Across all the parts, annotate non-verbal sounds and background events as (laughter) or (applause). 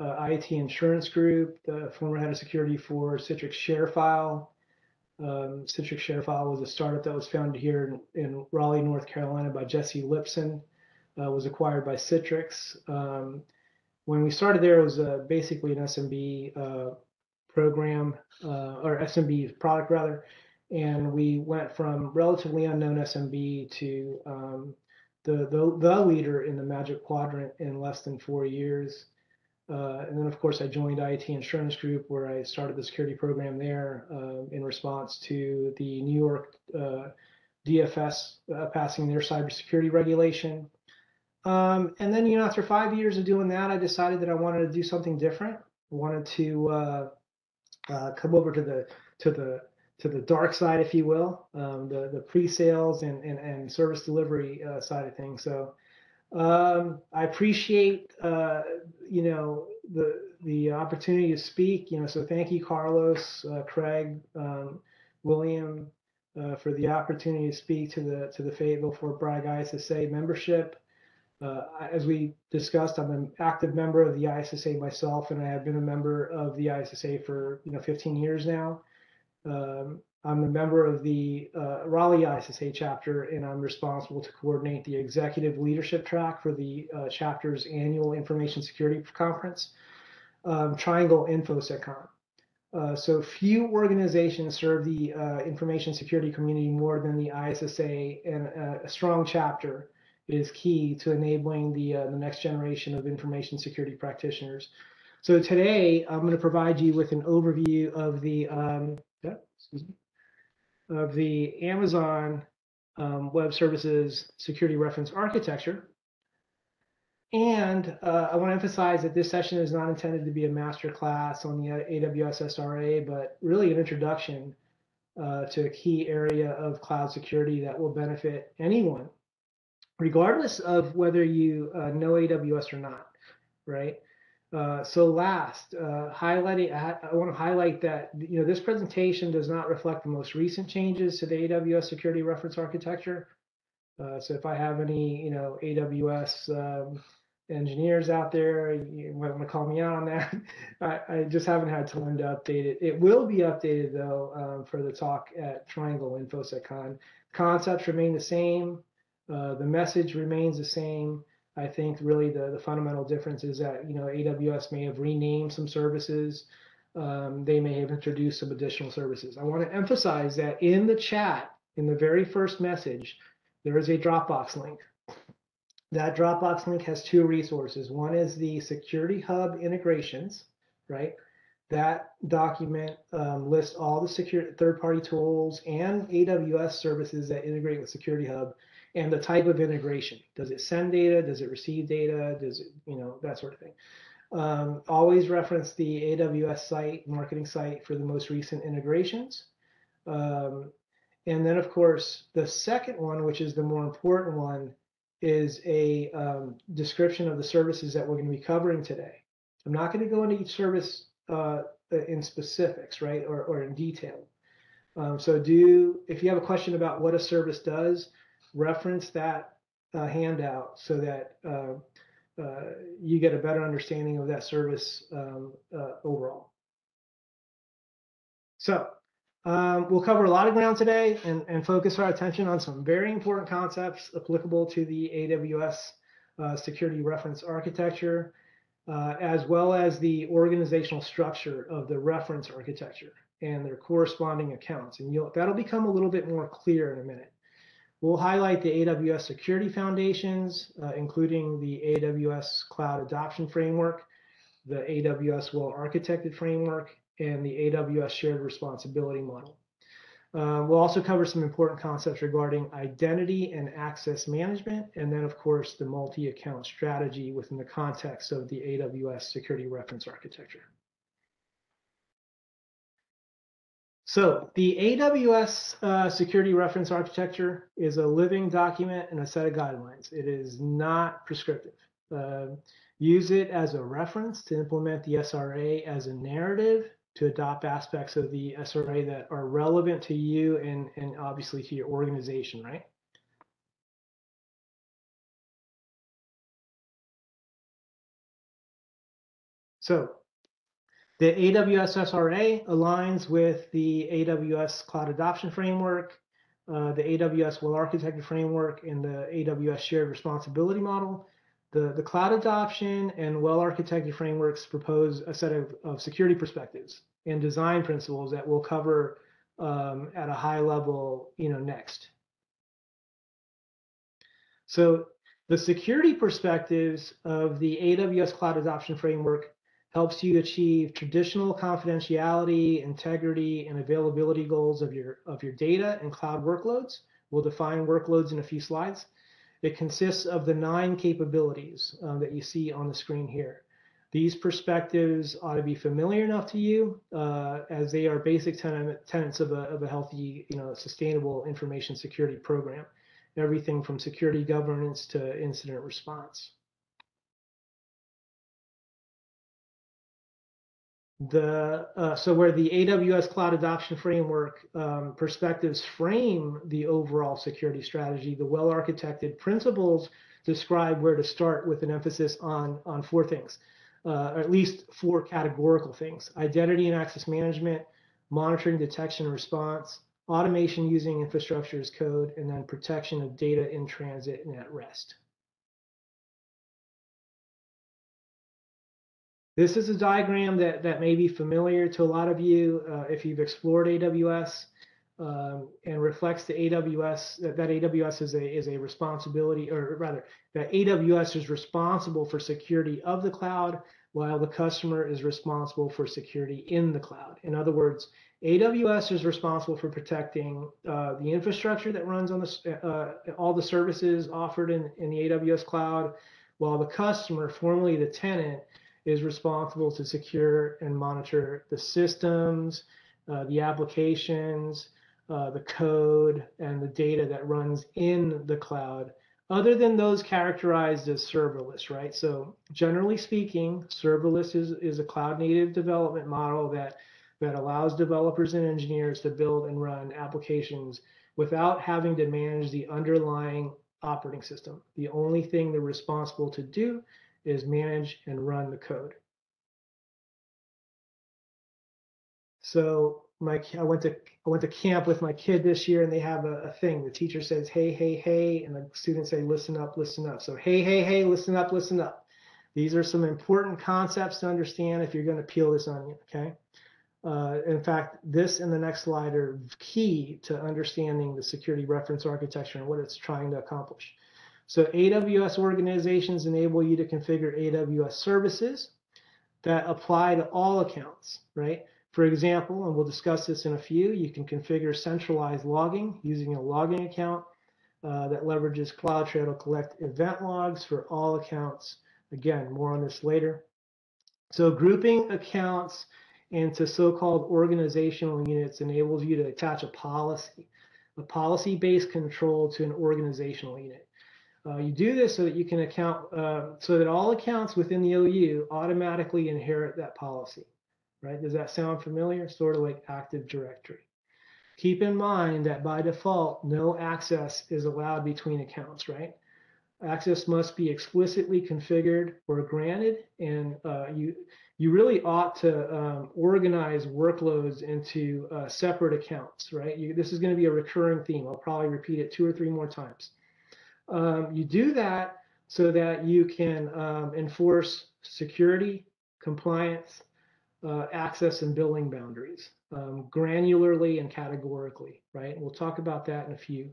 uh, IAT Insurance Group, the former head of security for Citrix ShareFile. Um, Citrix ShareFile was a startup that was founded here in, in Raleigh, North Carolina by Jesse Lipson, uh, was acquired by Citrix. Um, when we started there, it was uh, basically an SMB uh, program uh, or SMB product rather, and we went from relatively unknown SMB to um, the, the, the leader in the Magic Quadrant in less than four years. Uh, and then, of course, I joined IAT Insurance Group, where I started the security program there uh, in response to the New York uh, DFS uh, passing their cybersecurity regulation. Um, and then, you know, after five years of doing that, I decided that I wanted to do something different. I wanted to uh, uh, come over to the to the to the dark side, if you will, um, the the pre-sales and and, and service delivery uh, side of things. So um, I appreciate uh, you know the the opportunity to speak. You know, so thank you, Carlos, uh, Craig, um, William, uh, for the opportunity to speak to the to the Fayetteville Fort Bragg ISSA membership. Uh, as we discussed, I'm an active member of the ISSA myself, and I have been a member of the ISSA for you know 15 years now. Um, I'm a member of the uh, Raleigh ISSA chapter, and I'm responsible to coordinate the executive leadership track for the uh, chapter's annual information security conference, um, Triangle InfoSeCon. Uh, so few organizations serve the uh, information security community more than the ISSA, and uh, a strong chapter is key to enabling the, uh, the next generation of information security practitioners. So today, I'm going to provide you with an overview of the um, yeah, of the Amazon um, Web Services Security Reference Architecture. And uh, I want to emphasize that this session is not intended to be a master class on the AWS SRA, but really an introduction uh, to a key area of cloud security that will benefit anyone, regardless of whether you uh, know AWS or not, right? Uh, so last, uh, highlighting, I, I want to highlight that you know this presentation does not reflect the most recent changes to the AWS security reference architecture. Uh, so if I have any you know AWS um, engineers out there, you might want to call me out on that. (laughs) I, I, just haven't had time to update it. It will be updated though um, for the talk at Triangle InfoSeCon. Concepts remain the same. Uh, the message remains the same. I think really the, the fundamental difference is that you know AWS may have renamed some services. Um, they may have introduced some additional services. I want to emphasize that in the chat, in the very first message, there is a Dropbox link. That Dropbox link has two resources. One is the Security Hub integrations, right? That document um, lists all the secure third-party tools and AWS services that integrate with Security Hub and the type of integration. Does it send data? Does it receive data? Does it, you know, that sort of thing. Um, always reference the AWS site, marketing site for the most recent integrations. Um, and then, of course, the second one, which is the more important one, is a um, description of the services that we're going to be covering today. I'm not going to go into each service uh, in specifics, right, or, or in detail. Um, so do, if you have a question about what a service does, reference that uh, handout so that uh, uh, you get a better understanding of that service um, uh, overall. So um, we'll cover a lot of ground today and, and, focus our attention on some very important concepts applicable to the AWS uh, security reference architecture, uh, as well as the organizational structure of the reference architecture and their corresponding accounts. And that'll become a little bit more clear in a minute. We'll highlight the AWS security foundations, uh, including the AWS Cloud Adoption Framework, the AWS Well Architected Framework, and the AWS Shared Responsibility Model. Uh, we'll also cover some important concepts regarding identity and access management, and then, of course, the multi-account strategy within the context of the AWS Security Reference Architecture. So the AWS uh, security reference architecture is a living document and a set of guidelines. It is not prescriptive. Uh, use it as a reference to implement the SRA as a narrative to adopt aspects of the SRA that are relevant to you and, and obviously to your organization, right? So the AWS SRA aligns with the AWS Cloud Adoption Framework, uh, the AWS Well Architected Framework, and the AWS Shared Responsibility Model. The, the cloud adoption and well architected frameworks propose a set of, of security perspectives and design principles that we'll cover um, at a high level, you know, next. So the security perspectives of the AWS Cloud Adoption Framework helps you achieve traditional confidentiality, integrity, and availability goals of your, of your data and cloud workloads. We'll define workloads in a few slides. It consists of the nine capabilities um, that you see on the screen here. These perspectives ought to be familiar enough to you uh, as they are basic tenets of a, of a healthy, you know, sustainable information security program. Everything from security governance to incident response. The uh, so where the AWS Cloud Adoption Framework um, perspectives frame the overall security strategy, the well-architected principles describe where to start with an emphasis on on four things, uh, or at least four categorical things: identity and access management, monitoring, detection, response, automation using infrastructure as code, and then protection of data in transit and at rest. This is a diagram that, that may be familiar to a lot of you uh, if you've explored AWS um, and reflects the AWS, that, that AWS is a, is a responsibility, or rather, that AWS is responsible for security of the cloud while the customer is responsible for security in the cloud. In other words, AWS is responsible for protecting uh, the infrastructure that runs on the, uh, all the services offered in, in the AWS cloud, while the customer, formerly the tenant, is responsible to secure and monitor the systems, uh, the applications, uh, the code, and the data that runs in the cloud, other than those characterized as serverless, right? So generally speaking, serverless is, is a cloud native development model that, that allows developers and engineers to build and run applications without having to manage the underlying operating system. The only thing they're responsible to do is manage and run the code. So my I went to I went to camp with my kid this year and they have a, a, thing. The teacher says, hey, hey, hey, and the students say, listen up, listen up. So hey, hey, hey, listen up, listen up. These are some important concepts to understand if you're going to peel this onion, okay? Uh, in fact, this and the next slide are key to understanding the security reference architecture and what it's trying to accomplish. So AWS organizations enable you to configure AWS services that apply to all accounts, right? For example, and we'll discuss this in a few, you can configure centralized logging using a logging account uh, that leverages CloudTrail to collect event logs for all accounts. Again, more on this later. So grouping accounts into so-called organizational units enables you to attach a policy, a policy-based control to an organizational unit. Uh, you do this so that you can account, uh, so that all accounts within the OU automatically inherit that policy, right? Does that sound familiar? Sort of like Active Directory. Keep in mind that by default, no access is allowed between accounts, right? Access must be explicitly configured or granted, and uh, you you really ought to um, organize workloads into uh, separate accounts, right? You, this is going to be a recurring theme. I'll probably repeat it two or three more times. Um, you do that so that you can um, enforce security, compliance, uh, access, and billing boundaries um, granularly and categorically, right? We'll talk about that in a few.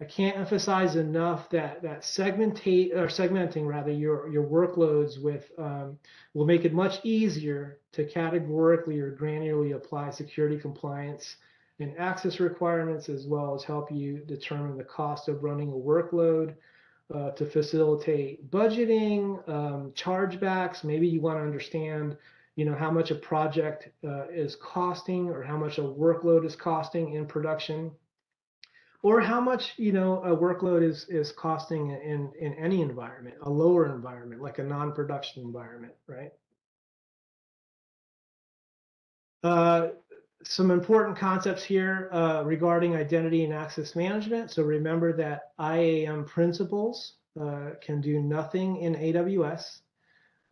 I can't emphasize enough that that segmentate or segmenting rather your your workloads with um, will make it much easier to categorically or granularly apply security compliance and access requirements, as well as help you determine the cost of running a workload uh, to facilitate budgeting, um, chargebacks. Maybe you want to understand, you know, how much a project uh, is costing or how much a workload is costing in production or how much you know a workload is is costing in in any environment a lower environment like a non-production environment right uh, some important concepts here uh, regarding identity and access management. So remember that IAM principals uh, can do nothing in AWS.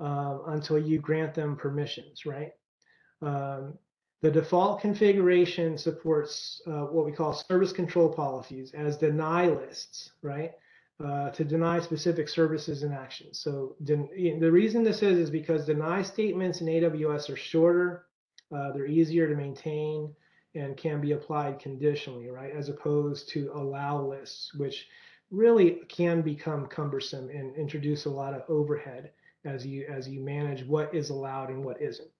um, until you grant them permissions, right? Um, the default configuration supports uh, what we call service control policies as deny lists, right? Uh, to deny specific services and actions. So the reason this is is because deny statements in AWS are shorter, uh, they're easier to maintain, and can be applied conditionally, right? As opposed to allow lists, which really can become cumbersome and introduce a lot of overhead as you as you manage what is allowed and what isn't.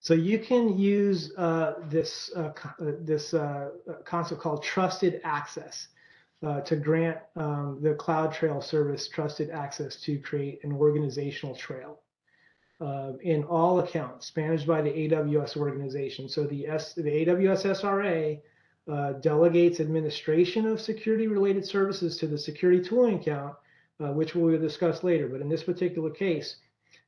So you can use uh, this uh, uh this uh, concept called trusted access uh, to grant um, the CloudTrail service trusted access to create an organizational trail uh, in all accounts managed by the AWS organization. So the S, the AWS SRA uh, delegates administration of security related services to the security tooling account, uh, which we will discuss later. But in this particular case,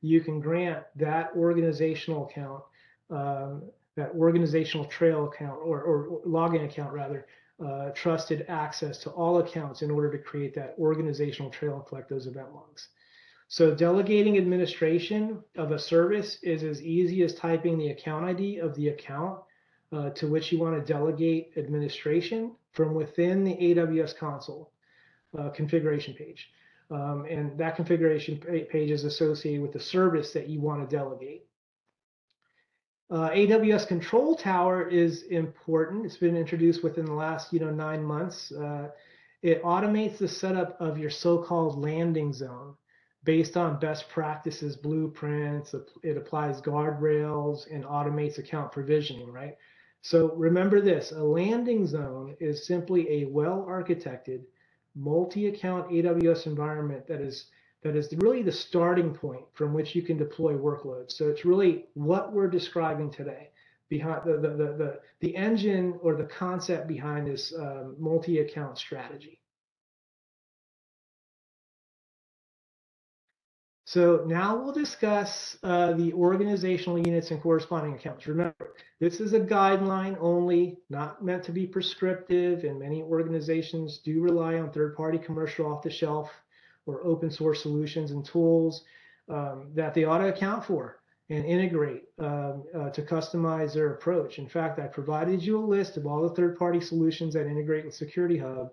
you can grant that organizational account, um, that organizational trail account or, or login account rather, uh, trusted access to all accounts in order to create that organizational trail and collect those event logs. So delegating administration of a service is as easy as typing the account ID of the account uh, to which you want to delegate administration from within the AWS console uh, configuration page. Um, and that configuration page is associated with the service that you want to delegate. Uh, AWS Control Tower is important. It's been introduced within the last, you know, nine months. Uh, it automates the setup of your so-called landing zone based on best practices blueprints. It applies guardrails and automates account provisioning, right? So remember this, a landing zone is simply a well-architected multi-account AWS environment that is that is really the starting point from which you can deploy workloads. So it's really what we're describing today behind the the the, the, the engine or the concept behind this um, multi-account strategy. So now we'll discuss uh, the organizational units and corresponding accounts. Remember, this is a guideline only, not meant to be prescriptive, and many organizations do rely on third-party commercial off-the-shelf or open source solutions and tools um, that they ought to account for and integrate um, uh, to customize their approach. In fact, I provided you a list of all the third-party solutions that integrate with Security Hub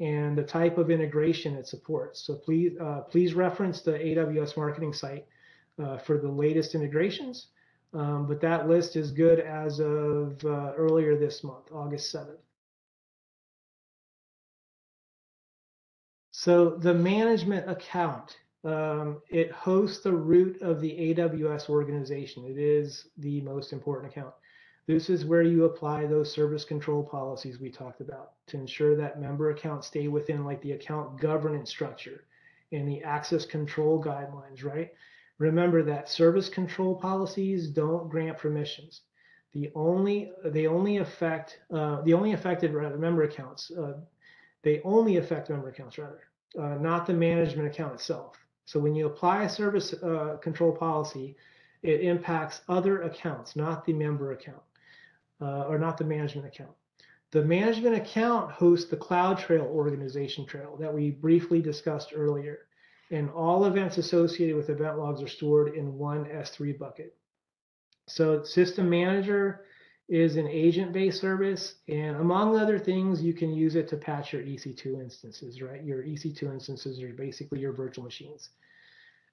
and the type of integration it supports. So please, uh, please reference the AWS marketing site uh, for the latest integrations. Um, but that list is good as of uh, earlier this month, August 7th. So the management account, um, it hosts the root of the AWS organization. It is the most important account. This is where you apply those service control policies we talked about to ensure that member accounts stay within like the account governance structure and the access control guidelines, right? Remember that service control policies don't grant permissions. The only they only affect uh, the only affected rather member accounts. Uh, they only affect member accounts rather, uh, not the management account itself. So when you apply a service uh, control policy, it impacts other accounts, not the member account uh, or not the management account. The management account hosts the CloudTrail organization trail that we briefly discussed earlier. And all events associated with event logs are stored in one S3 bucket. So System Manager is an agent-based service, and among other things, you can use it to patch your EC2 instances, right? Your EC2 instances are basically your virtual machines.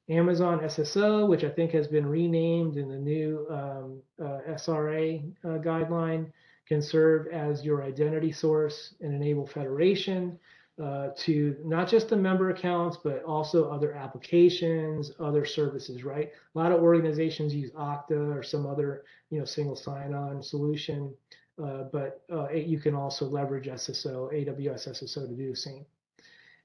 Amazon SSO, which I think has been renamed in the new um, uh, SRA uh, guideline, can serve as your identity source and enable federation uh, to not just the member accounts, but also other applications, other services, right? A lot of organizations use Okta or some other, you know, single sign-on solution, uh, but uh, you can also leverage SSO, AWS SSO to do the same.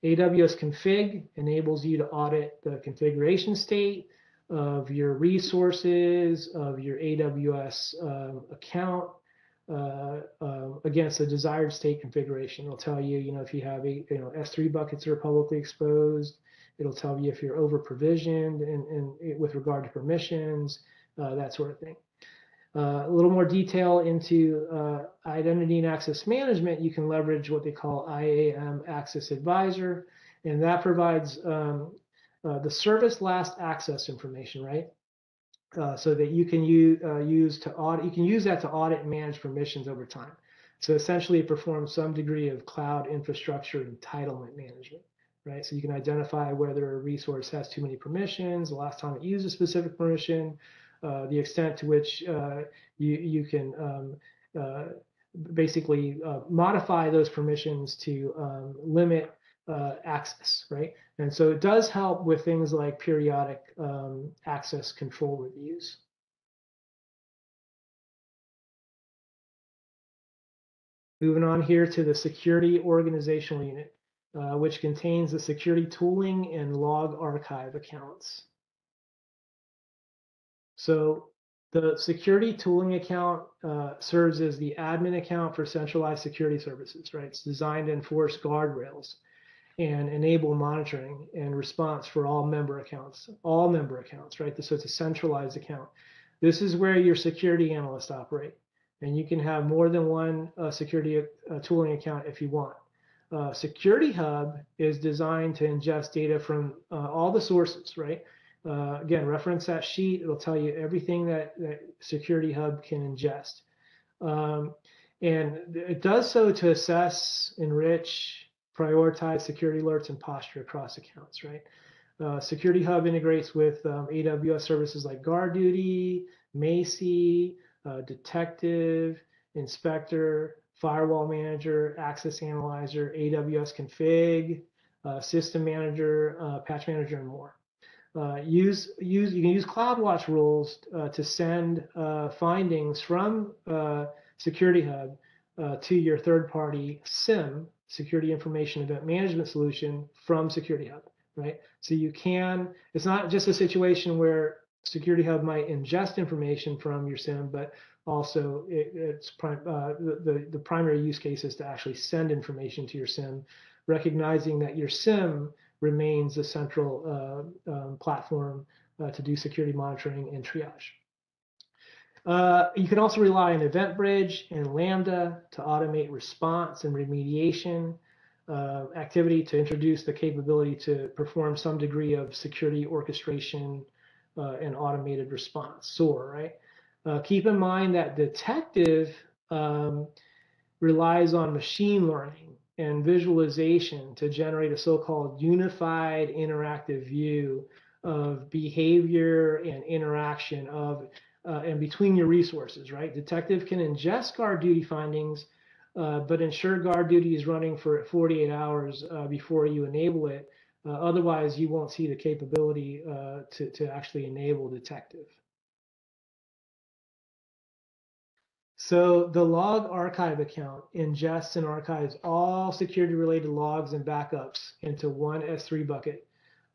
AWS config enables you to audit the configuration state of your resources, of your AWS uh, account uh, uh, against a desired state configuration. It'll tell you, you know, if you have a, you know, S3 buckets that are publicly exposed. It'll tell you if you're over provisioned and, and with regard to permissions, uh, that sort of thing. Uh, a little more detail into uh, identity and access management, you can leverage what they call IAM Access Advisor, and that provides um, uh, the service last access information, right? Uh, so that you can use, uh, use to audit, you can use that to audit and manage permissions over time. So essentially it performs some degree of cloud infrastructure entitlement management, right? So you can identify whether a resource has too many permissions, the last time it used a specific permission, uh, the extent to which uh, you, you can um, uh, basically uh, modify those permissions to um, limit uh, access, right? And so it does help with things like periodic um, access control reviews. Moving on here to the security organizational unit, which contains the security tooling and log archive accounts. So the security tooling account uh, serves as the admin account for centralized security services, right? It's designed to enforce guardrails and enable monitoring and response for all member accounts, all member accounts, right? So it's a centralized account. This is where your security analysts operate. And you can have more than one uh, security uh, tooling account if you want. Uh, security Hub is designed to ingest data from uh, all the sources, right? Uh, again, reference that sheet. It'll tell you everything that, that Security Hub can ingest. Um, and it does so to assess, enrich, prioritize security alerts and posture across accounts, right? Uh, Security Hub integrates with um, AWS services like GuardDuty, Macie, uh, Detective, Inspector, Firewall Manager, Access Analyzer, AWS Config, uh, System Manager, uh, Patch Manager, and more. Uh, use use you can use CloudWatch rules uh, to send uh, findings from Security Hub to your third-party SIEM, Security Information Event Management solution from Security Hub, right? So you can. It's not just a situation where Security Hub might ingest information from your SIEM, but also it, it's uh, the, the, the primary use case is to actually send information to your SIEM, recognizing that your SIEM remains the central uh, um, platform uh, to do security monitoring and triage. Uh, you can also rely on EventBridge and Lambda to automate response and remediation uh, activity to introduce the capability to perform some degree of security orchestration uh, and automated response, SOAR, right? Uh, keep in mind that detective um, relies on machine learning and visualization to generate a so-called unified interactive view of behavior and interaction of uh, and between your resources, right? Detective can ingest guard duty findings, uh, but ensure guard duty is running for 48 hours uh, before you enable it uh, otherwise, you won't see the capability uh, to, to actually enable detective. So the log archive account ingests and archives all security related logs and backups into one S3 bucket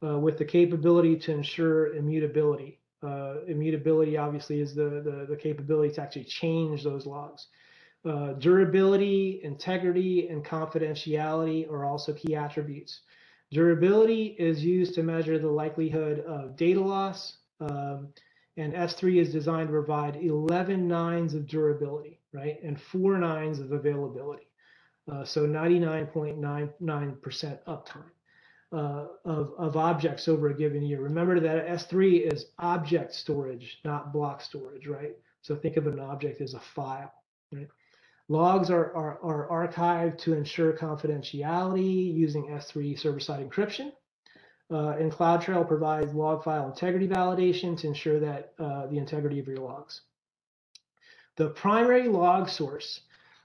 uh, with the capability to ensure immutability. Uh, immutability obviously is the, the, the, capability to actually change those logs. Uh, durability, integrity, and confidentiality are also key attributes. Durability is used to measure the likelihood of data loss. Um, and S3 is designed to provide 11 nines of durability, right? And four nines of availability. Uh, so 99.99% uptime uh, of, of objects over a given year. Remember that S3 is object storage, not block storage, right? So think of an object as a file, right? Logs are, are, are archived to ensure confidentiality using S3 server-side encryption. Uh, and CloudTrail provides log file integrity validation to ensure that uh, the integrity of your logs. The primary log source,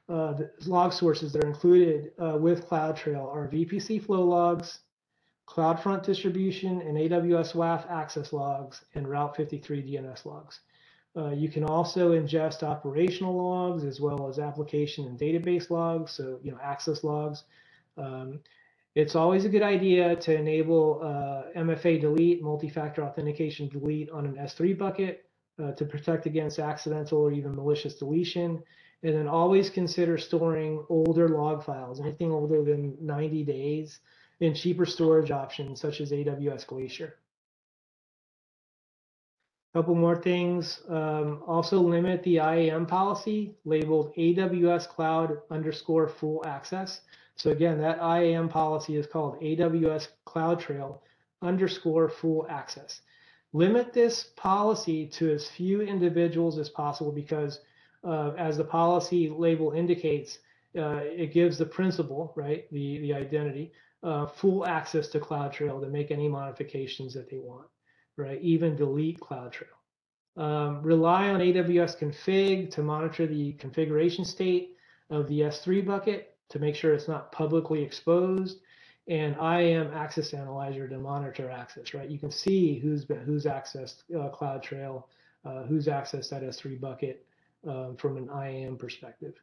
uh, the log sources that are included uh, with CloudTrail are VPC flow logs, CloudFront distribution, and AWS WAF access logs, and Route 53 DNS logs. Uh, you can also ingest operational logs as well as application and database logs, so you know access logs. Um, it's always a good idea to enable uh, MFA delete, multi-factor authentication delete on an S3 bucket uh, to protect against accidental or even malicious deletion. And then always consider storing older log files, anything older than 90 days, in cheaper storage options such as AWS Glacier A couple more things. Um, also limit the IAM policy labeled AWS Cloud underscore full access. So again, that IAM policy is called AWS CloudTrail underscore full access. Limit this policy to as few individuals as possible because uh, as the policy label indicates, uh, it gives the principal, right, the, the identity, uh, full access to CloudTrail to make any modifications that they want, right? Even delete CloudTrail. Um, rely on AWS config to monitor the configuration state of the S3 bucket to make sure it's not publicly exposed. And IAM Access Analyzer to monitor access, right? You can see who's been who's accessed uh, CloudTrail, uh, who's accessed that S3 bucket um, from an IAM perspective.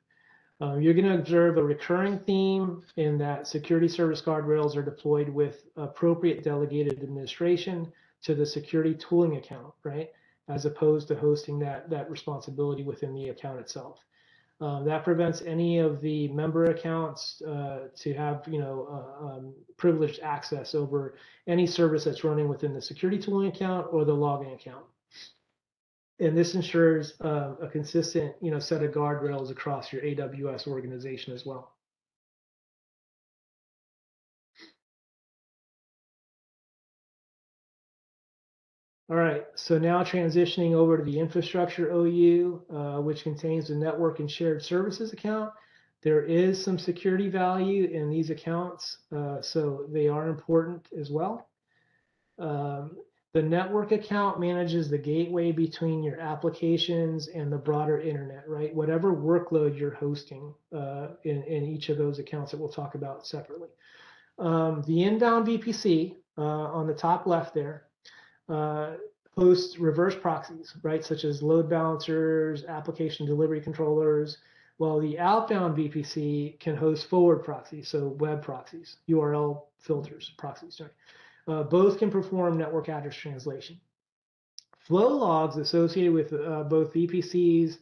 Uh, you're going to observe a recurring theme in that security service guardrails are deployed with appropriate delegated administration to the security tooling account, right? As opposed to hosting that, that responsibility within the account itself. Uh, that prevents any of the member accounts uh, to have, you know, uh, um, privileged access over any service that's running within the security tooling account or the logging account and this ensures uh, a consistent, you know, set of guardrails across your AWS organization as well. All right, so now transitioning over to the infrastructure OU, uh, which contains the network and shared services account. There is some security value in these accounts, uh, so they are important as well. Um, the network account manages the gateway between your applications and the broader internet, right? Whatever workload you're hosting uh, in, in each of those accounts that we'll talk about separately. Um, the inbound VPC uh, on the top left there uh, hosts reverse proxies, right? Such as load balancers, application delivery controllers, while the outbound VPC can host forward proxies, so web proxies, URL filters, proxies, sorry. Uh, both can perform network address translation. Flow logs associated with uh, both VPCs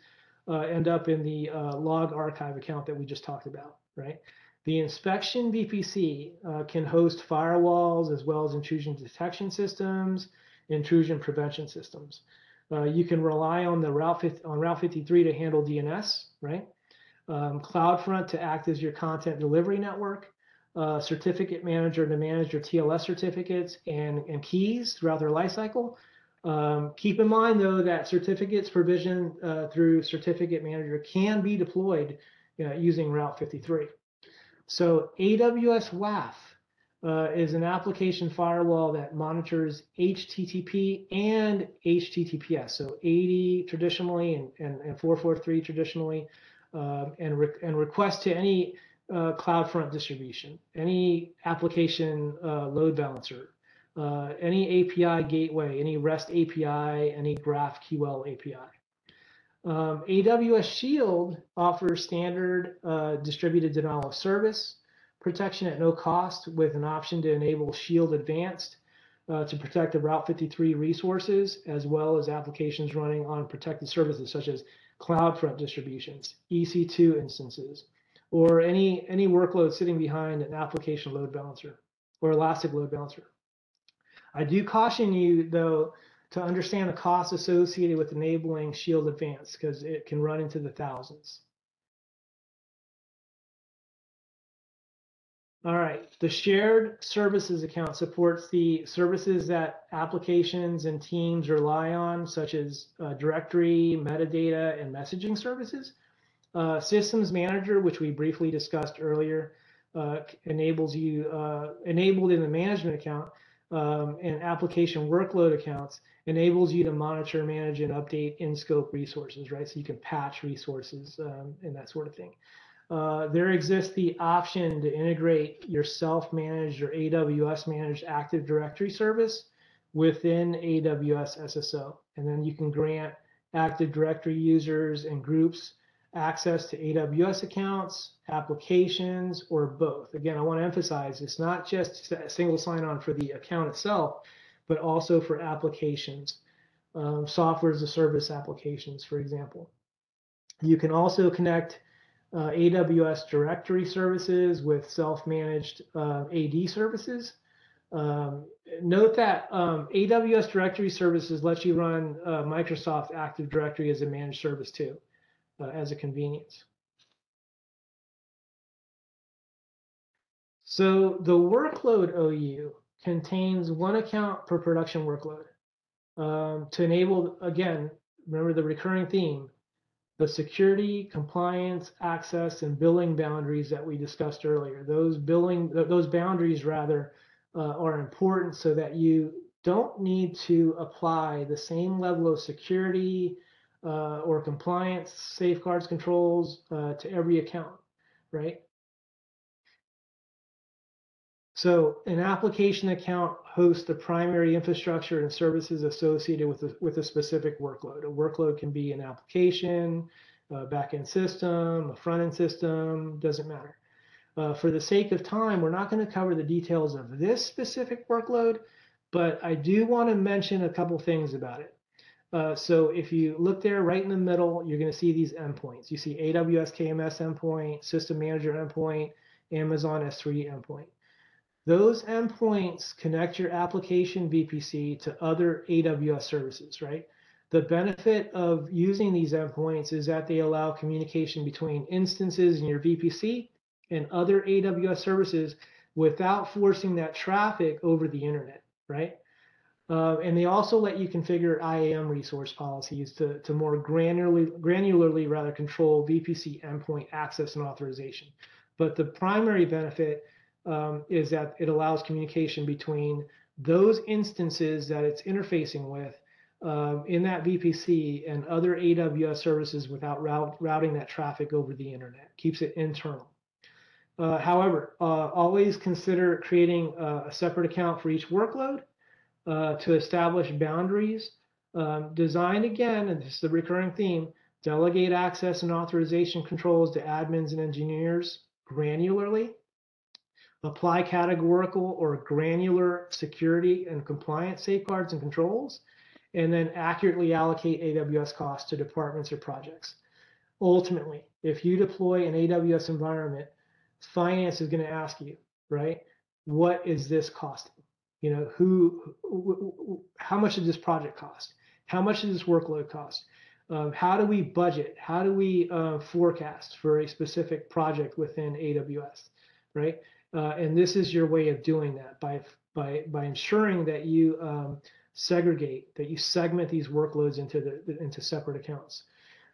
uh, end up in the uh, log archive account that we just talked about, right? The inspection VPC uh, can host firewalls as well as intrusion detection systems, intrusion prevention systems. Uh, you can rely on the Route 50, on Route 53 to handle DNS, right? Um, CloudFront to act as your content delivery network, uh, certificate manager to manage your TLS certificates and, and keys throughout their lifecycle. Um, keep in mind, though, that certificates provision uh, through certificate manager can be deployed uh, using Route 53. So AWS WAF uh, is an application firewall that monitors HTTP and HTTPS. So 80 traditionally and, and, and 443 traditionally, um, and, re and request to any uh, CloudFront distribution, any application uh, load balancer, uh, any API gateway, any REST API, any GraphQL API. Um, AWS Shield offers standard uh, distributed denial of service protection at no cost with an option to enable Shield Advanced uh, to protect the Route 53 resources as well as applications running on protected services such as CloudFront distributions, EC2 instances, or any, any workload sitting behind an application load balancer or Elastic load balancer. I do caution you, though, to understand the costs associated with enabling Shield Advanced because it can run into the thousands. All right, the shared services account supports the services that applications and teams rely on, such as uh, directory, metadata, and messaging services. Uh, Systems Manager, which we briefly discussed earlier, uh, enables you, uh, enabled in the management account um, and application workload accounts, enables you to monitor, manage, and update in-scope resources, right? So you can patch resources um, and that sort of thing. Uh, there exists the option to integrate your self-managed or AWS managed Active Directory service within AWS SSO. And then you can grant Active Directory users and groups access to AWS accounts, applications, or both. Again, I want to emphasize it's not just a single sign-on for the account itself, but also for applications, um, software as a service applications, for example. You can also connect uh, AWS directory services with self-managed uh, AD services. Um, note that um, AWS directory services lets you run uh, Microsoft Active Directory as a managed service too uh, as a convenience. So the workload OU contains one account per production workload um, to enable, again, remember the recurring theme, the security, compliance, access, and billing boundaries that we discussed earlier. Those billing, those boundaries rather, uh, are important so that you don't need to apply the same level of security uh, or compliance, safeguards, controls uh, to every account, right? So an application account hosts the primary infrastructure and services associated with a, with a specific workload. A workload can be an application, a backend system, a front-end system, doesn't matter. Uh, for the sake of time, we're not going to cover the details of this specific workload, but I do want to mention a couple things about it. Uh, so if you look there right in the middle, you're going to see these endpoints. You see AWS KMS endpoint, System Manager endpoint, Amazon S3 endpoint. Those endpoints connect your application VPC to other AWS services, right? The benefit of using these endpoints is that they allow communication between instances in your VPC and other AWS services without forcing that traffic over the internet, right? Uh, and they also let you configure IAM resource policies to, to more granularly, granularly rather control VPC endpoint access and authorization. But the primary benefit um, is that it allows communication between those instances that it's interfacing with um, in that VPC and other AWS services without route, routing that traffic over the internet. Keeps it internal. Uh, however, uh, always consider creating a, a separate account for each workload uh, to establish boundaries. Um, design again, and this is the recurring theme, delegate access and authorization controls to admins and engineers granularly apply categorical or granular security and compliance safeguards and controls, and then accurately allocate AWS costs to departments or projects. Ultimately, if you deploy an AWS environment, finance is going to ask you, right? What is this costing? You know, who, how much did this project cost? How much did this workload cost? Um, how do we budget? How do we uh, forecast for a specific project within AWS, right? Uh, and this is your way of doing that by by by ensuring that you um, segregate, that you segment these workloads into the into separate accounts.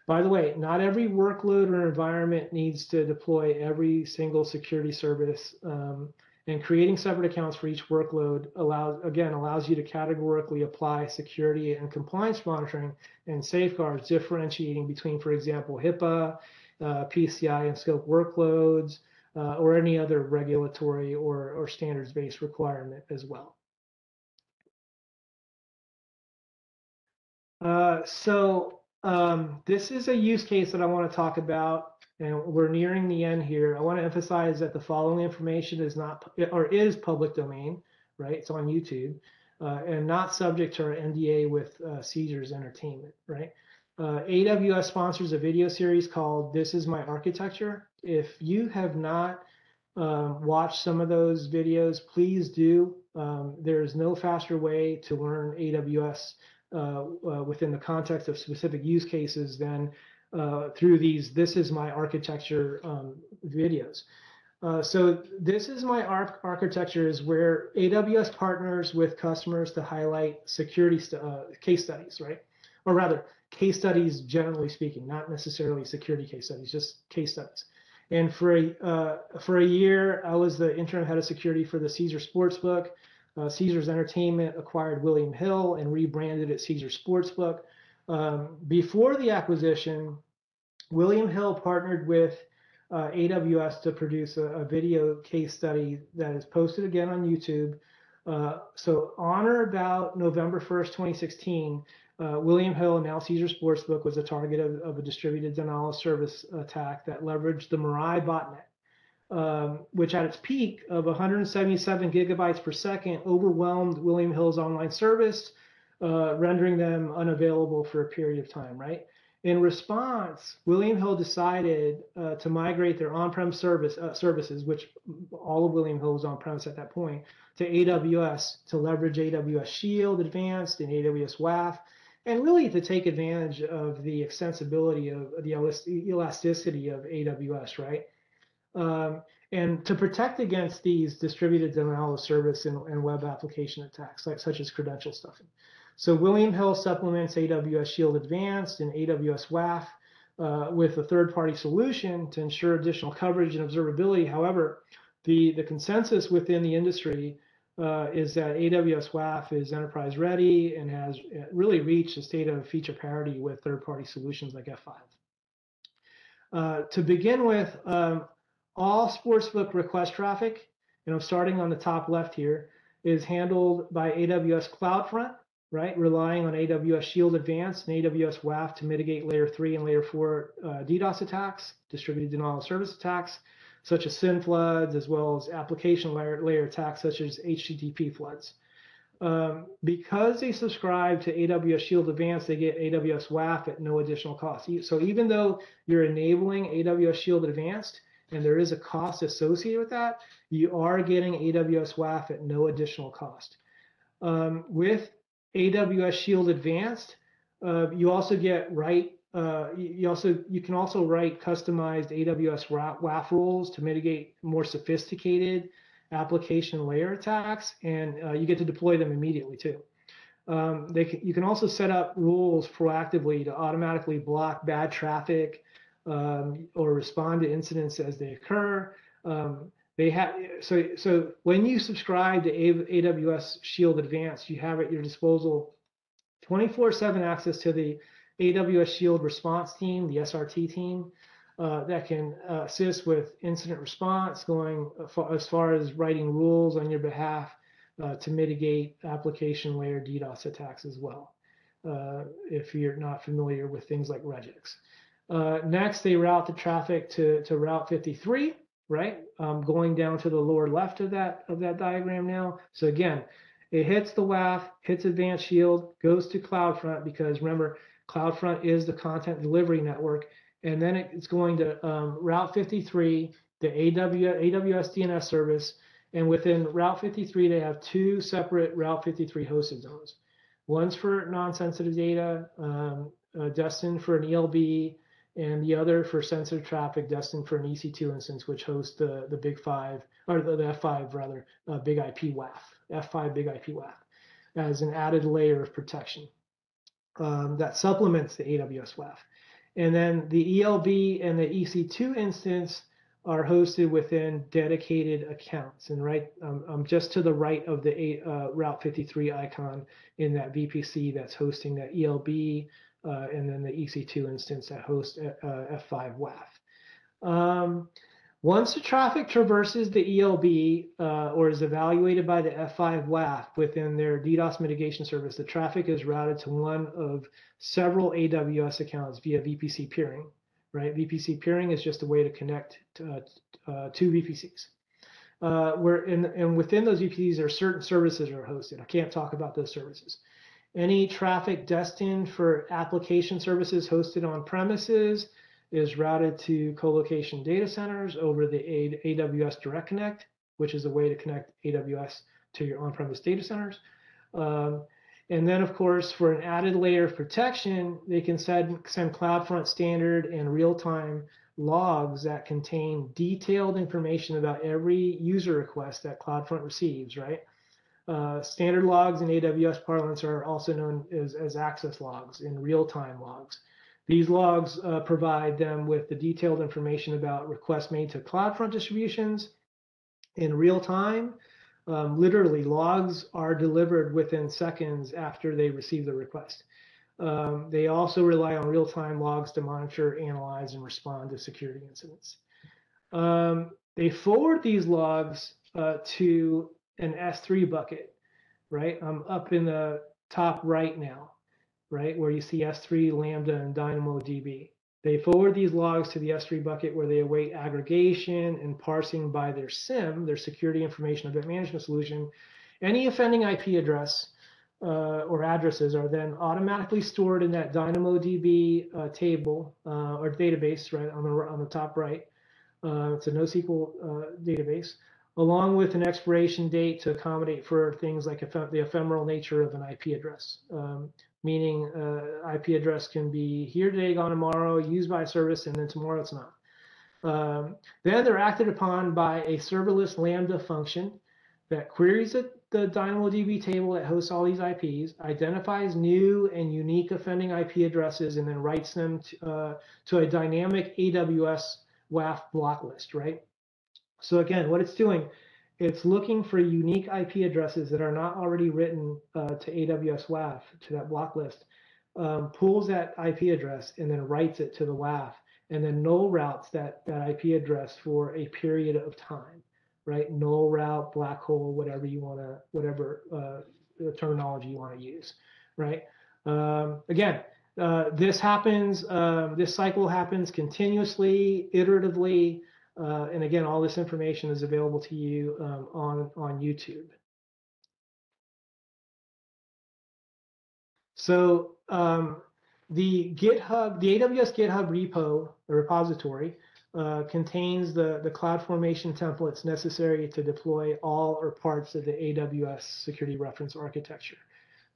By the way, not every workload or environment needs to deploy every single security service. Um, and creating separate accounts for each workload allows, again, allows you to categorically apply security and compliance monitoring and safeguards, differentiating between, for example, HIPAA, uh, PCI and scope workloads, uh, or any other regulatory or, or standards-based requirement as well. Uh, so um, this is a use case that I want to talk about, and we're nearing the end here. I want to emphasize that the following information is not or is public domain, right? It's on YouTube, uh, and not subject to our NDA with uh, Caesars Entertainment, right? Uh, AWS sponsors a video series called This Is My Architecture. If you have not um, watched some of those videos, please do. Um, there's no faster way to learn AWS uh, uh, within the context of specific use cases than uh, through these This Is My Architecture um, videos. Uh, so this is my arch architecture is where AWS partners with customers to highlight security st uh, case studies, right? Or rather, case studies generally speaking, not necessarily security case studies, just case studies. And for a uh, for a year, I was the interim head of security for the Caesar Sportsbook. Uh, Caesars Entertainment acquired William Hill and rebranded it Caesar Sportsbook. Um, before the acquisition, William Hill partnered with uh, AWS to produce a, a, video case study that is posted again on YouTube. Uh, so on or about November 1st, 2016, uh, William Hill, now Caesar Sportsbook, was a target of, of, a distributed denial of service attack that leveraged the Mirai botnet, um, which at its peak of 177 gigabytes per second overwhelmed William Hill's online service, uh, rendering them unavailable for a period of time, right? In response, William Hill decided uh, to migrate their on-prem service uh, services, which all of William Hill was on-premise at that point, to AWS to leverage AWS Shield Advanced and AWS WAF and really to take advantage of the extensibility of the elasticity of AWS, right? Um, and to protect against these distributed denial of service and, and web application attacks, like, such as credential stuffing. So William Hill supplements AWS Shield Advanced and AWS WAF uh, with a third-party solution to ensure additional coverage and observability. However, the, the consensus within the industry uh, is that AWS WAF is enterprise ready and has uh, really reached a state of feature parity with third-party solutions like F5. Uh, to begin with, um, all sportsbook request traffic, and I'm starting on the top left here, is handled by AWS CloudFront, right? Relying on AWS Shield Advanced and AWS WAF to mitigate layer three and layer four uh, DDoS attacks, distributed denial of service attacks, such as SYN floods, as well as application layer, layer attacks such as HTTP floods. Um, because they subscribe to AWS Shield Advanced, they get AWS WAF at no additional cost. So even though you're enabling AWS Shield Advanced, and there is a cost associated with that, you are getting AWS WAF at no additional cost. Um, with AWS Shield Advanced, uh, you also get write. Uh, you also you can also write customized AWS WAF rules to mitigate more sophisticated application layer attacks, and uh, you get to deploy them immediately too. Um, they can, you can also set up rules proactively to automatically block bad traffic um, or respond to incidents as they occur. Um, they have so so when you subscribe to AWS Shield Advanced, you have at your disposal 24/7 access to the AWS Shield response team, the SRT team, uh, that can uh, assist with incident response, going as far as writing rules on your behalf uh, to mitigate application layer DDoS attacks as well. Uh, if you're not familiar with things like regex. Uh, next, they route the traffic to, to Route 53, right? Um, going down to the lower left of that of that diagram now. So again, it hits the WAF, hits Advanced Shield, goes to CloudFront because remember, CloudFront is the content delivery network, and then it's going to um, Route 53, the AWS, AWS DNS service, and within Route 53, they have two separate Route 53 hosted zones. One's for non-sensitive data, um, uh, destined for an ELB, and the other for sensor traffic destined for an EC2 instance, which hosts the, the big five, or the, the F5 rather, uh, big IP WAF, F5 big IP WAF, as an added layer of protection um, that supplements the AWS WAF. And then the ELB and the EC2 instance are hosted within dedicated accounts. And right, um, I'm just to the right of the uh, Route 53 icon in that VPC that's hosting that ELB, uh, and then the EC2 instance that hosts uh, F5 WAF. Um, once the traffic traverses the ELB uh, or is evaluated by the F5 WAF within their DDoS mitigation service, the traffic is routed to one of several AWS accounts via VPC peering. Right, VPC peering is just a way to connect to, uh, uh, two VPCs. Uh, where in, and within those VPCs, there are certain services that are hosted. I can't talk about those services. Any traffic destined for application services hosted on premises is routed to colocation data centers over the AWS Direct Connect, which is a way to connect AWS to your on-premise data centers. Um, and then, of course, for an added layer of protection, they can send, send CloudFront standard and real-time logs that contain detailed information about every user request that CloudFront receives, right? Uh, standard logs in AWS parlance are also known as, as access logs and real-time logs. These logs uh, provide them with the detailed information about requests made to CloudFront distributions in real time. Um, literally, logs are delivered within seconds after they receive the request. Um, they also rely on real-time logs to monitor, analyze, and respond to security incidents. Um, they forward these logs uh, to an S3 bucket, right? I'm up in the top right now, right? Where you see S3, Lambda, and DynamoDB. They forward these logs to the S3 bucket where they await aggregation and parsing by their SIEM, their security information event management solution. Any offending IP address uh, or addresses are then automatically stored in that DynamoDB uh, table uh, or database, right on the on the top right. Uh, it's a NoSQL uh, database along with an expiration date to accommodate for things like the ephemeral nature of an IP address, um, meaning uh, IP address can be here today, gone tomorrow, used by a service, and then tomorrow it's not. Um, then they're acted upon by a serverless Lambda function that queries the, the DynamoDB table that hosts all these IPs, identifies new and unique offending IP addresses, and then writes them to, uh, to a dynamic AWS WAF block list, right? So again, what it's doing, it's looking for unique IP addresses that are not already written uh, to AWS WAF, to that block list, um, pulls that IP address and then writes it to the WAF, and then null routes that, that IP address for a period of time right? Null route, black hole, whatever you want to, whatever uh, terminology you want to use, right? Um, again, uh, this happens, um, this cycle happens continuously, iteratively, uh, and again, all this information is available to you um, on, on YouTube. So um, the GitHub, the AWS GitHub repo, the repository, uh, contains the, the CloudFormation templates necessary to deploy all or parts of the AWS security reference architecture.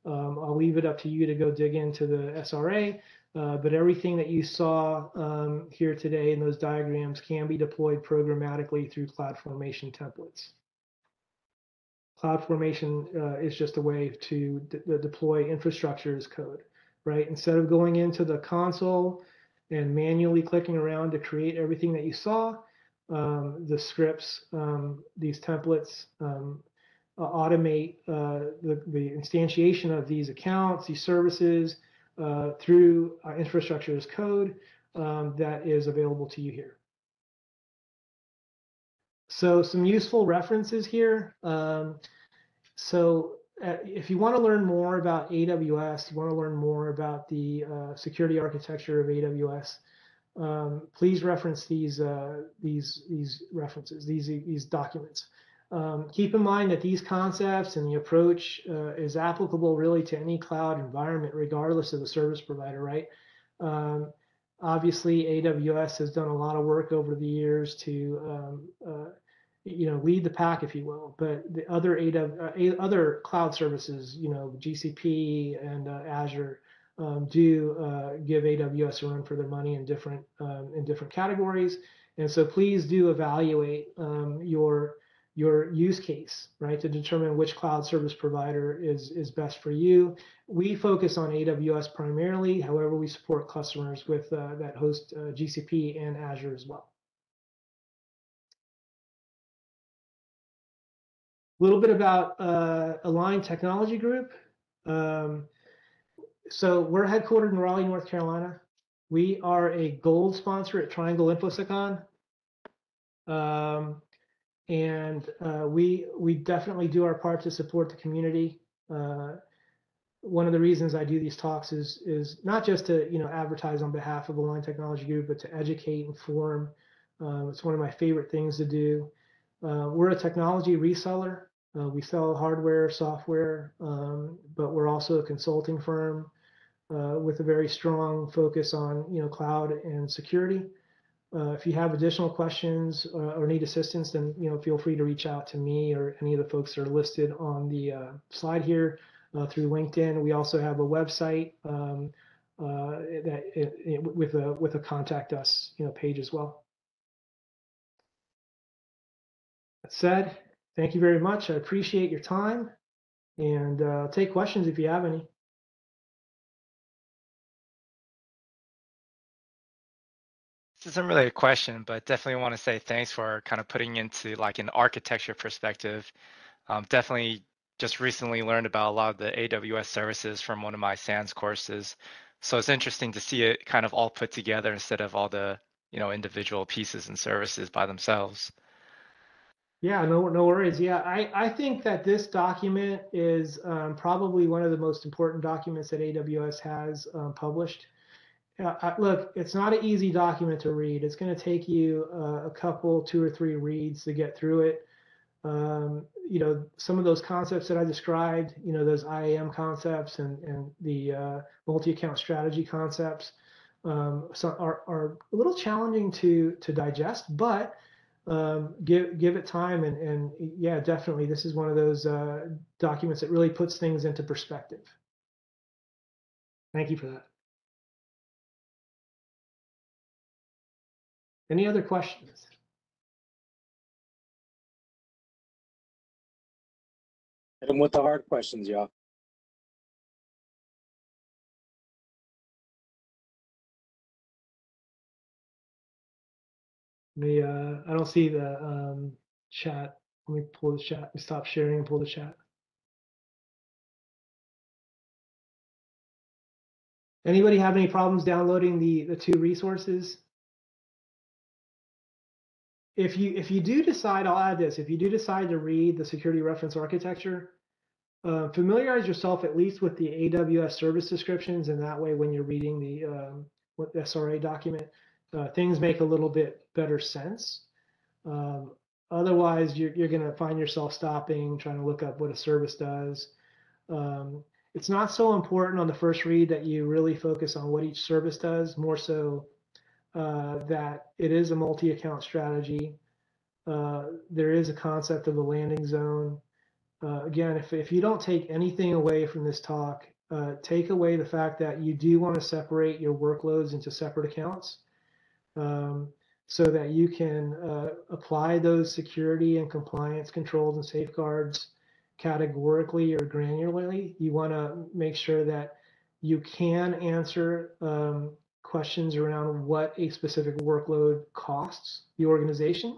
Um, I'll leave it up to you to go dig into the SRA, uh, but everything that you saw um, here today in those diagrams can be deployed programmatically through CloudFormation templates. CloudFormation uh, is just a way to deploy infrastructure as code, right? Instead of going into the console and manually clicking around to create everything that you saw. Um, the scripts, um, these templates um, automate uh, the, the, instantiation of these accounts, these services uh, through infrastructure as code um, that is available to you here. So some useful references here. Um, so uh, if you want to learn more about AWS, you want to learn more about the uh, security architecture of AWS, um, please reference these uh, these these references, these these documents. Um, keep in mind that these concepts and the approach uh, is applicable really to any cloud environment, regardless of the service provider, right? Um, obviously, AWS has done a lot of work over the years to um, uh, you know lead the pack if you will but the other AW, uh, other cloud services you know gcp and uh, azure um, do uh, give aws a run for their money in different um, in different categories and so please do evaluate um, your your use case right to determine which cloud service provider is is best for you we focus on aws primarily however we support customers with uh, that host uh, gcp and azure as well A little bit about uh, Align Technology Group. Um, so we're headquartered in Raleigh, North Carolina. We are a gold sponsor at Triangle InfoSeCon. Um, and uh, we we definitely do our part to support the community. Uh, one of the reasons I do these talks is is not just to you know advertise on behalf of Align Technology Group, but to educate, inform. Uh, it's one of my favorite things to do. Uh, we're a technology reseller, uh, we sell hardware, software, um, but we're also a consulting firm uh, with a very strong focus on you know cloud and security. Uh, if you have additional questions uh, or need assistance, then you know feel free to reach out to me or any of the folks that are listed on the uh, slide here uh, through LinkedIn. We also have a website um, that it, it, with a with a contact us you know page as well. That said, Thank you very much. I appreciate your time and uh, take questions if you have any. This isn't really a question, but definitely want to say thanks for kind of putting into like an architecture perspective. Um, definitely just recently learned about a lot of the AWS services from one of my SANS courses. So it's interesting to see it kind of all put together instead of all the you know individual pieces and services by themselves. Yeah, no, no worries. Yeah, I, I think that this document is um, probably one of the most important documents that AWS has um, published. I, look, it's not an easy document to read. It's going to take you uh, a couple, two or three reads to get through it. Um, you know, some of those concepts that I described, you know, those IAM concepts and, and the uh, multi-account strategy concepts um, so are, are a little challenging to, to digest, but um, give give it time and and yeah definitely this is one of those uh, documents that really puts things into perspective thank you for that Any other questions? Hit 'em with the hard questions, y'all. The uh, I don't see the um, chat. Let me pull the chat. Stop sharing and pull the chat. Anybody have any problems downloading the the two resources? If you if you do decide, I'll add this. If you do decide to read the security reference architecture, uh, familiarize yourself at least with the AWS service descriptions, and that way, when you're reading the um, SRA document, uh, things make a little bit better sense. Um, otherwise, you're, you're going to find yourself stopping, trying to look up what a service does. Um, it's not so important on the first read that you really focus on what each service does, more so uh, that it is a multi account strategy. Uh, there is a concept of a landing zone. Uh, again, if, if you don't take anything away from this talk, uh, take away the fact that you do want to separate your workloads into separate accounts um, so that you can uh, apply those security and compliance controls and safeguards categorically or granularly. You want to make sure that you can answer um, questions around what a specific workload costs the organization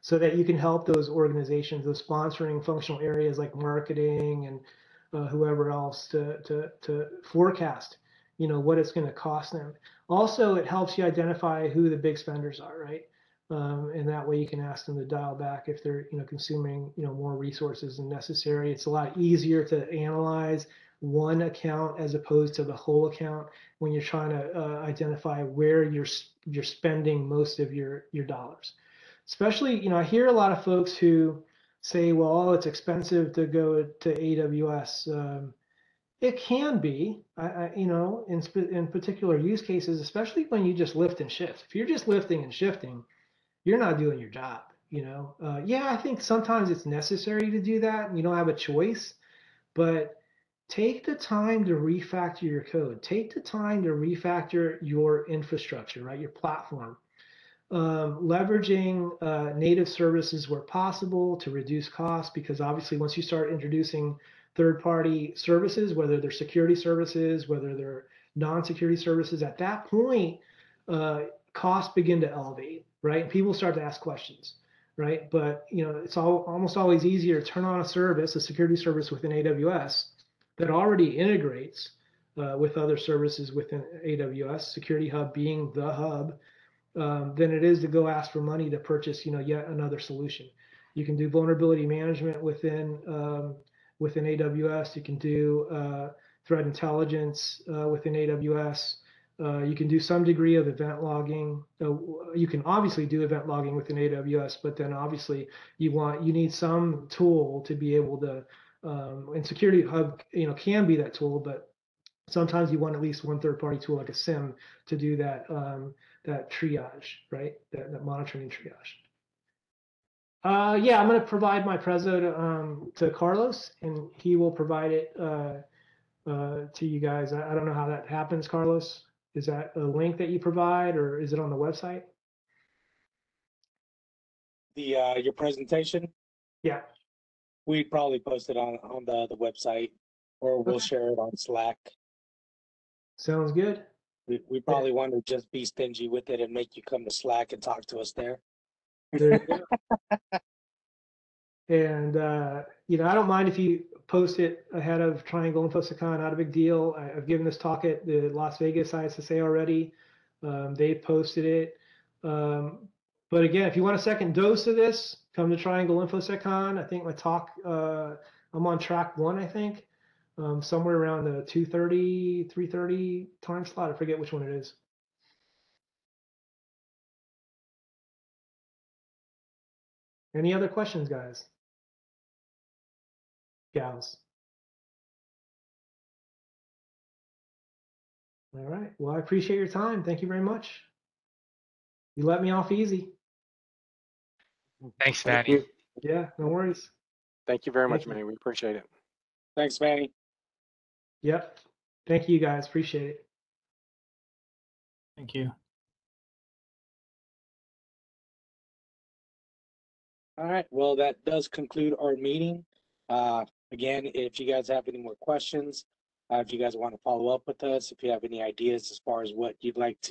so that you can help those organizations, those sponsoring functional areas like marketing and uh, whoever else to, to, to forecast, you know, what it's going to cost them. Also, it helps you identify who the big spenders are, right? Um, and that way you can ask them to dial back if they're, you know, consuming, you know, more resources than necessary. It's a lot easier to analyze one account as opposed to the whole account when you're trying to uh, identify where you're you're spending most of your your dollars. Especially, you know, I hear a lot of folks who say, "Well, oh, it's expensive to go to AWS." Um, it can be, I, I, you know, in in particular use cases, especially when you just lift and shift. If you're just lifting and shifting, you're not doing your job. You know, uh, yeah, I think sometimes it's necessary to do that. You don't have a choice, but take the time to refactor your code. Take the time to refactor your infrastructure, right? Your platform. Um, leveraging uh, native services where possible to reduce costs, because obviously once you start introducing third-party services, whether they're security services, whether they're non-security services, at that point, uh, costs begin to elevate, right? People start to ask questions, right? But you know, it's all, almost always easier to turn on a service, a security service within AWS that already integrates uh, with other services within AWS, Security Hub being the hub, um, than it is to go ask for money to purchase, you know, yet another solution. You can do vulnerability management within um, within AWS. You can do uh, threat intelligence uh, within AWS. Uh, you can do some degree of event logging. Uh, you can obviously do event logging within AWS, but then obviously you want you need some tool to be able to. Um, and Security Hub, you know, can be that tool, but sometimes you want at least one third-party tool like a SIEM to do that um, that triage, right? That, that monitoring and triage. Uh, yeah, I'm going to provide my Prezo to, um, to Carlos, and he will provide it uh, uh, to you guys. I, I, don't know how that happens, Carlos. Is that a link that you provide, or is it on the website? The uh, your presentation, Yeah. We'd probably post it on on the the website, or we'll Okay. share it on Slack. Sounds good. We we probably want to just be stingy with it and make you come to Slack and talk to us there. There you (laughs) go. and uh, you know, I don't mind if you post it ahead of Triangle InfoSeCon. Not a big deal. I, I've given this talk at the Las Vegas ISSA already. Um, they posted it. Um, but again, if you want a second dose of this, come to Triangle InfoSeCon. I think my talk, uh, I'm on track one, I think, um, somewhere around the 2:30, 3:30 time slot. I forget which one it is. Any other questions, guys? Gals. All right. Well, I appreciate your time. Thank you very much. You let me off easy. Thanks, Manny. Yeah, no worries. Thank you very much, Thank you. Manny. We appreciate it. Thanks, Manny. Yep. Thank you guys. Appreciate it. Thank you. All right. Well, that does conclude our meeting. Uh, again, if you guys have any more questions, uh, if you guys want to follow up with us, if you have any ideas as far as what you'd like to